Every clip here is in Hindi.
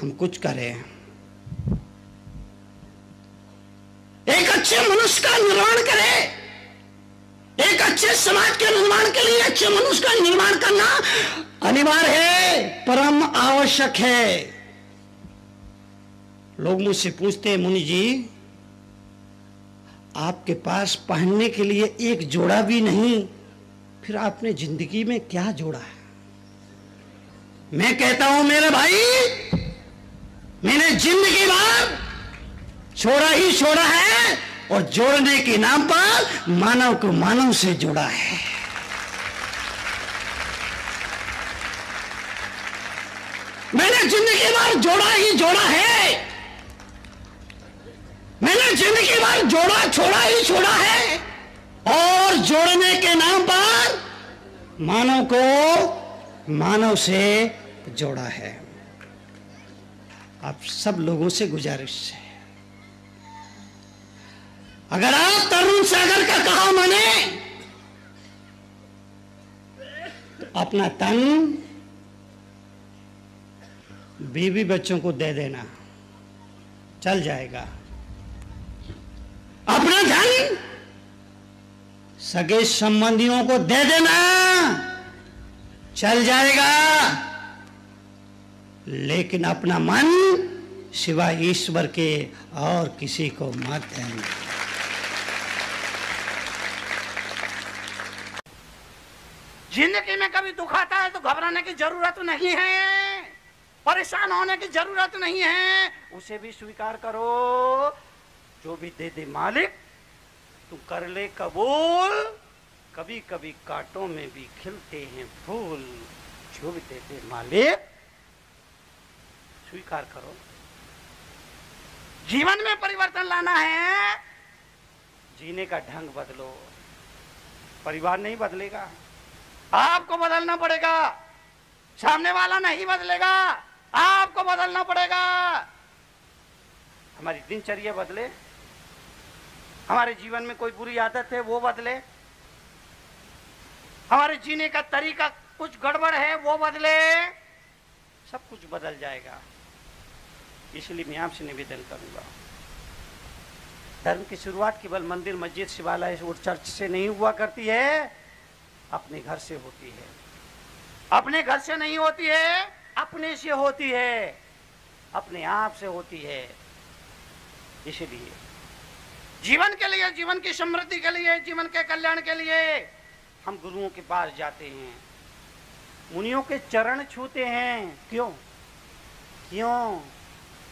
हम कुछ करें एक अच्छे मनुष्य का निर्माण करें। एक अच्छे समाज के निर्माण के लिए अच्छे मनुष्य का निर्माण करना अनिवार्य है, परम आवश्यक है। लोग मुझसे पूछते हैं, मुनि जी, आपके पास पहनने के लिए एक जोड़ा भी नहीं, फिर आपने ज़िंदगी में क्या जोड़ा है? मैं कहता हूँ, मेरे भाई मैंने ज़िंदगी भर छोड़ा ही छोड़ा है और जोड़ने के नाम पर मानव को मानव से जोड़ा है। मैंने ज़िंदगी भर जोड़ा ही जोड़ा है। मैंने ज़िंदगी भर जोड़ा, छोड़ा ही छोड़ा है। और जोड़ने के नाम पर मानव को मानव से जोड़ा है। आप सब लोगों से गुजारिश है। अगर आप तरुण सागर का कहा माने तो अपना तन बीवी बच्चों को दे देना। चल जाएगा। अपना धन सगे संबंधियों को दे देना। चल जाएगा। लेकिन अपना मन सिवाय ईश्वर के और किसी को मत देना ज़िंदगी में कभी दुख आता है तो घबराने की ज़रूरत नहीं है। परेशान होने की ज़रूरत नहीं है। उसे भी स्वीकार करो। जो भी दे दे मालिक, तू कर ले कबूल। कभी कभी कांटों में भी खिलते हैं फूल। जो भी दे दे मालिक स्वीकार करो। जीवन में परिवर्तन लाना है। जीने का ढंग बदलो। परिवार नहीं बदलेगा। आपको बदलना पड़ेगा। सामने वाला नहीं बदलेगा। आपको बदलना पड़ेगा। हमारी दिनचर्या बदले। हमारे जीवन में कोई बुरी आदत है, वो बदले। हमारे जीने का तरीका कुछ गड़बड़ है, वो बदले। सब कुछ बदल जाएगा। इसलिए मैं आपसे निवेदन करूँगा। धर्म की शुरुआत केवल मंदिर, मस्जिद, शिवालय और चर्च से नहीं हुआ करती है, अपने घर से होती है। अपने घर से नहीं होती है, अपने से होती है, अपने आप से होती है। इसलिए जीवन के लिए, जीवन की समृद्धि के लिए, जीवन के कल्याण के लिए हम गुरुओं के पास जाते हैं। मुनियों के चरण छूते हैं। क्यों? क्यों?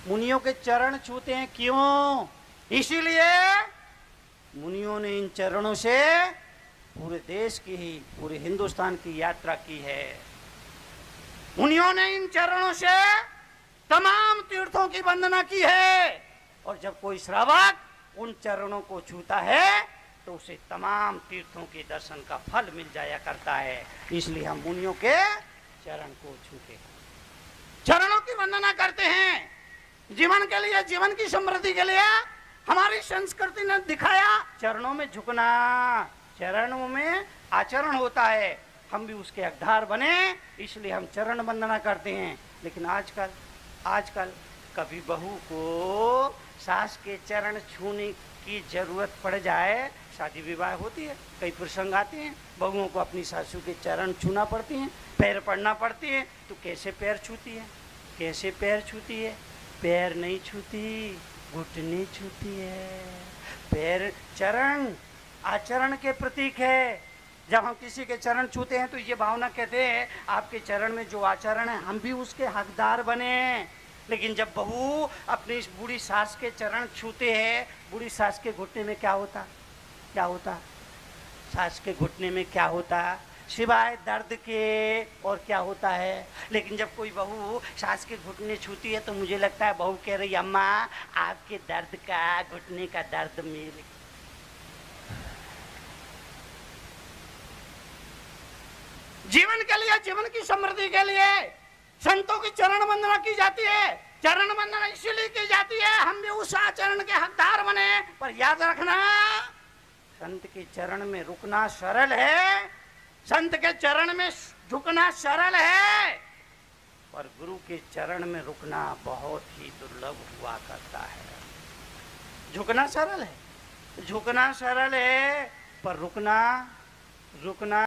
मुनियों के चरण छूते हैं। क्यों? इसीलिए मुनियों ने इन चरणों से पूरे देश की ही, पूरे हिंदुस्तान की यात्रा की है। मुनियों ने इन चरणों से तमाम तीर्थों की वंदना की है। और जब कोई श्रावक उन चरणों को छूता है तो उसे तमाम तीर्थों के दर्शन का फल मिल जाया करता है। इसलिए हम मुनियों के चरण को छूते चरणों की वंदना करते हैं। जीवन के लिए, जीवन की समृद्धि के लिए हमारी संस्कृति ने दिखाया, चरणों में झुकना, चरणों में आचरण होता है। हम भी उसके अधार बने, इसलिए हम चरण वंदना करते हैं। लेकिन आजकल आजकल कभी बहू को सास के चरण छूने की ज़रूरत पड़ जाए, शादी विवाह होती है, कई प्रसंग आते हैं, बहुओं को अपनी सासू के चरण छूना पड़ती हैं, पैर पड़ना पड़ती है तो कैसे पैर छूती है? कैसे पैर छूती है? पैर नहीं छूती घुटने छूती है। पैर चरण, आचरण के प्रतीक है। जब हम किसी के चरण छूते हैं तो ये भावना कहते हैं, आपके चरण में जो आचरण है, हम भी उसके हकदार बने हैं। लेकिन जब बहू अपनी इस बूढ़ी सास के चरण छूते हैं, बूढ़ी सास के घुटने में क्या होता? क्या होता? सास के घुटने में क्या होता? सिवाय दर्द के और क्या होता है? लेकिन जब कोई बहू सास के घुटने छूती है तो मुझे लगता है बहू कह रही, अम्मा, आपके दर्द का, घुटने का दर्द मेरे जीवन के लिए, जीवन की समृद्धि के लिए संतों की चरण वंदना की जाती है। चरण वंदना इसीलिए की जाती है, हम भी उस आचरण के हकदार बने। पर याद रखना, संत के चरण में रुकना सरल है। संत के चरण में झुकना सरल है। पर गुरु के चरण में रुकना बहुत ही दुर्लभ हुआ करता है। झुकना सरल है। झुकना सरल है, पर रुकना रुकना